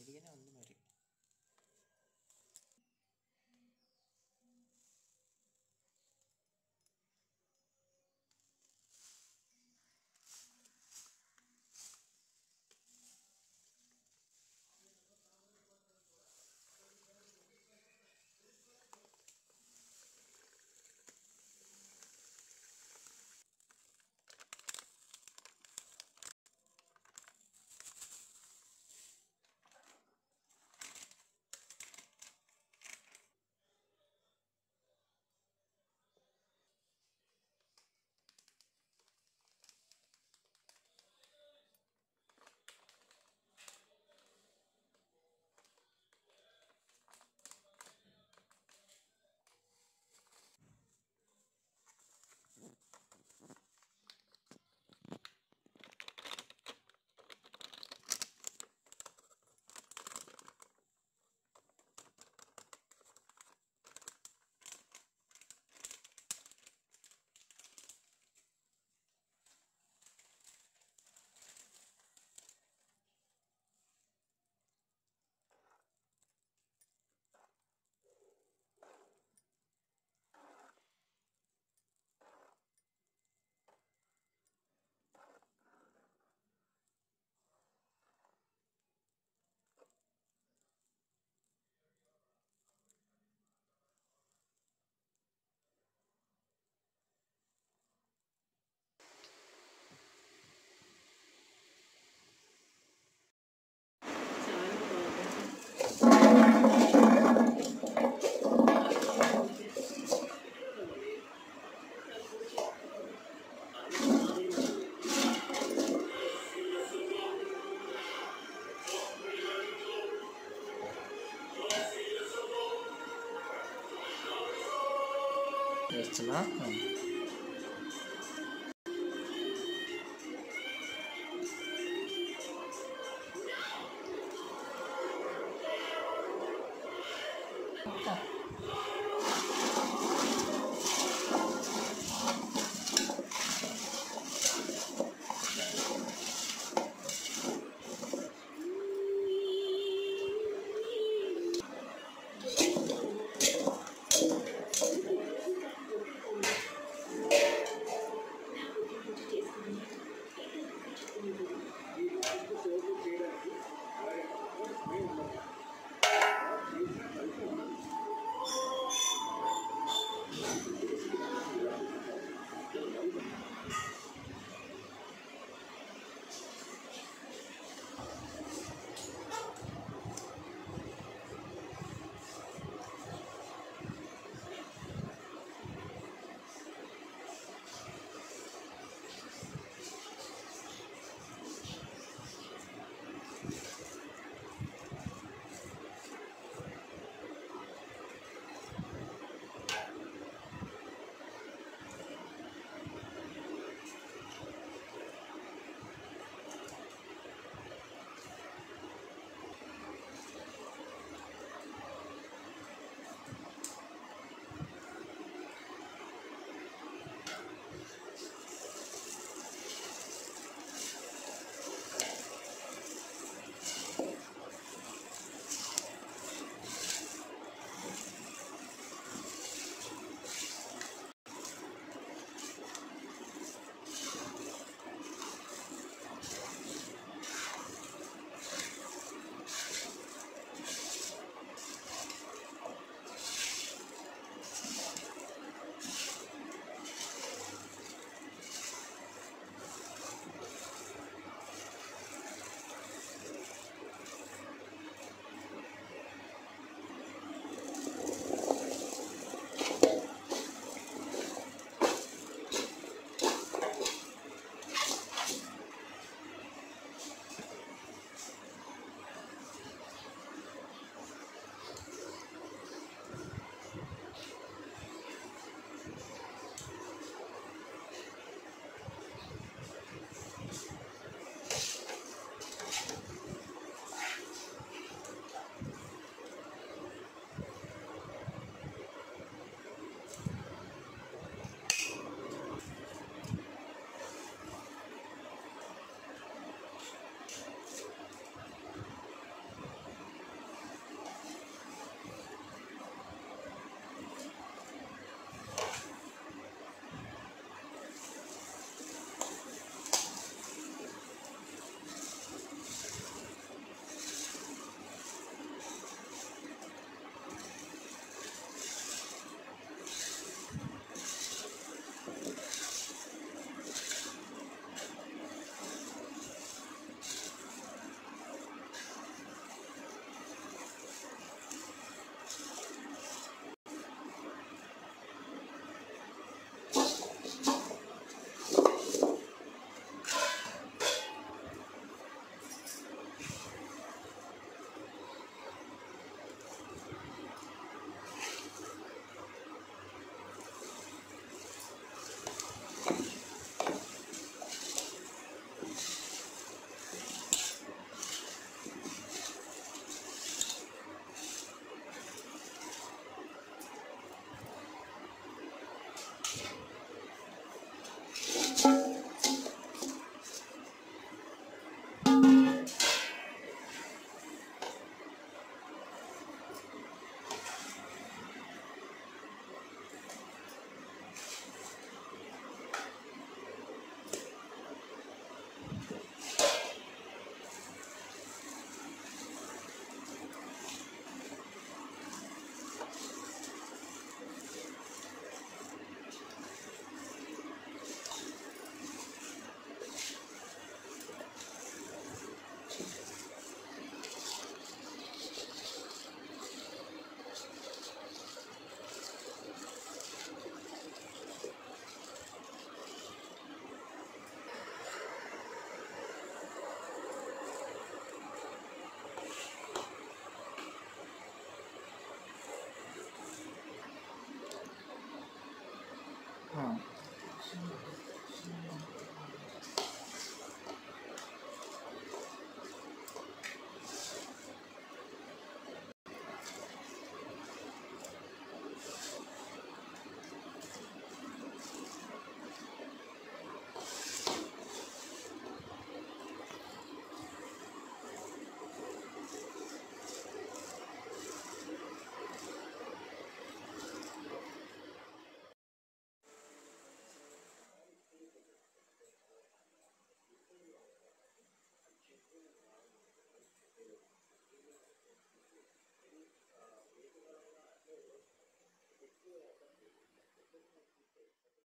ready na. 真系